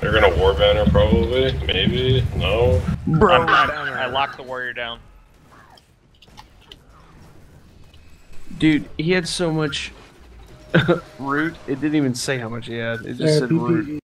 They're gonna war banner probably, maybe, no. Bro, I, I locked the warrior down. dude, he had so much root. It didn't even say how much he had. It just Yeah, said root.